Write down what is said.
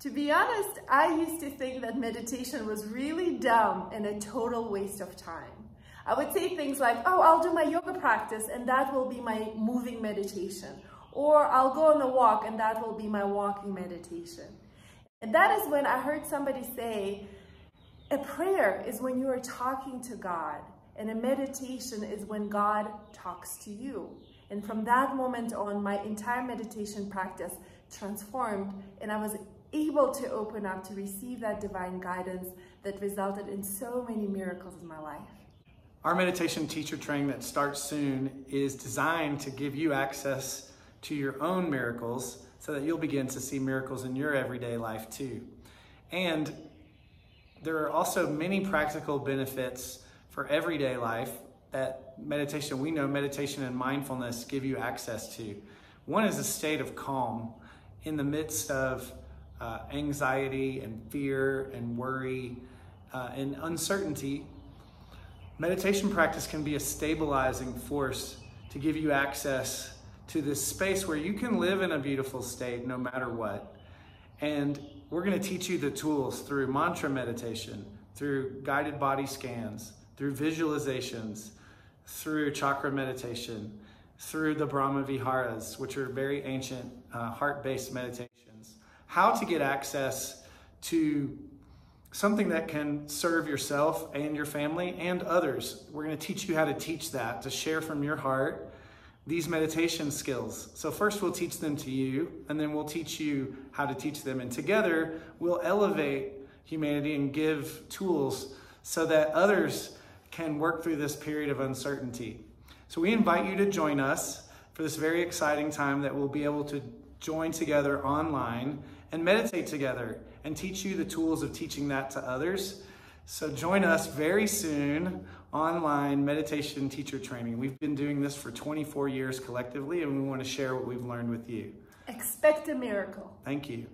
To be honest, I used to think that meditation was really dumb and a total waste of time. I would say things like, oh, I'll do my yoga practice and that will be my moving meditation. Or I'll go on a walk and that will be my walking meditation. And that is when I heard somebody say, a prayer is when you are talking to God and a meditation is when God talks to you. And from that moment on, my entire meditation practice transformed and I was able to open up to receive that divine guidance that resulted in so many miracles in my life. Our meditation teacher training that starts soon is designed to give you access to your own miracles so that you'll begin to see miracles in your everyday life too. And there are also many practical benefits for everyday life that meditation, we know meditation and mindfulness give you access to. One is a state of calm in the midst of uh, anxiety and fear and worry uh, and uncertainty, meditation practice can be a stabilizing force to give you access to this space where you can live in a beautiful state no matter what. And we're going to teach you the tools through mantra meditation, through guided body scans, through visualizations, through chakra meditation, through the Brahma Viharas, which are very ancient uh, heart based meditations how to get access to something that can serve yourself and your family and others. We're going to teach you how to teach that, to share from your heart these meditation skills. So, first, we'll teach them to you, and then we'll teach you how to teach them. And together, we'll elevate humanity and give tools so that others can work through this period of uncertainty. So, we invite you to join us for this very exciting time that we'll be able to join together online and meditate together and teach you the tools of teaching that to others. So join us very soon online meditation teacher training. We've been doing this for 24 years collectively and we want to share what we've learned with you. Expect a miracle. Thank you.